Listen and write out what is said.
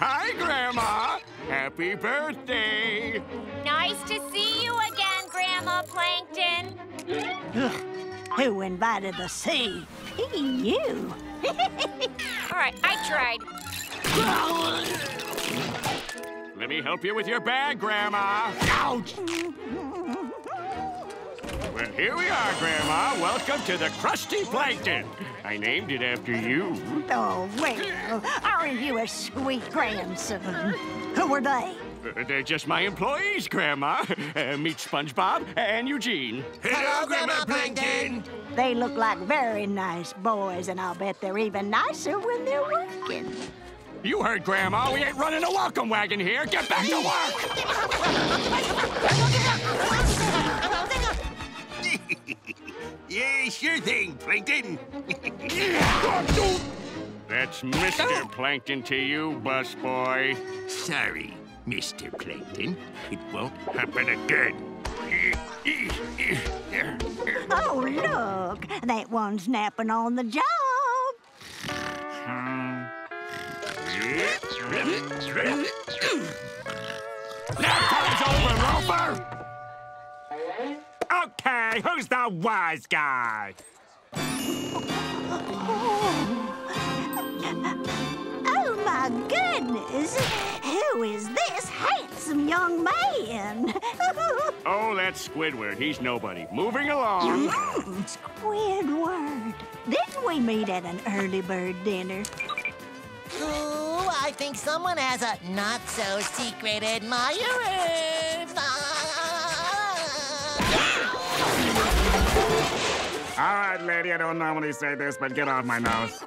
Hi, Grandma. Happy birthday. Nice to see you again, Grandma Plankton. Who invited the sea? You. All right, I tried. Let me help you with your bag, Grandma. Ouch! Well, here we are, Grandma. Welcome to the Krusty Plankton. I named it after you. Oh, well, aren't you a sweet grandson? Who are they? Uh, they're just my employees, Grandma. Uh, meet SpongeBob and Eugene. Hello, Grandma Plankton. They look like very nice boys, and I'll bet they're even nicer when they're working. You heard, Grandma. We ain't running a welcome wagon here. Get back to work. sure thing, Plankton. That's Mr. Oh. Plankton to you, bus boy. Sorry, Mr. Plankton. It won't happen again. Oh, look, that one's napping on the job. Nap time's over, Roper! Okay, who's the wise guy? Oh, my goodness. Who is this handsome young man? Oh, that's Squidward. He's nobody. Moving along. Mm, Squidward. Didn't we meet at an early bird dinner? Ooh, I think someone has a not so secret admirer. All right, lady, I don't normally say this, but get off my nose.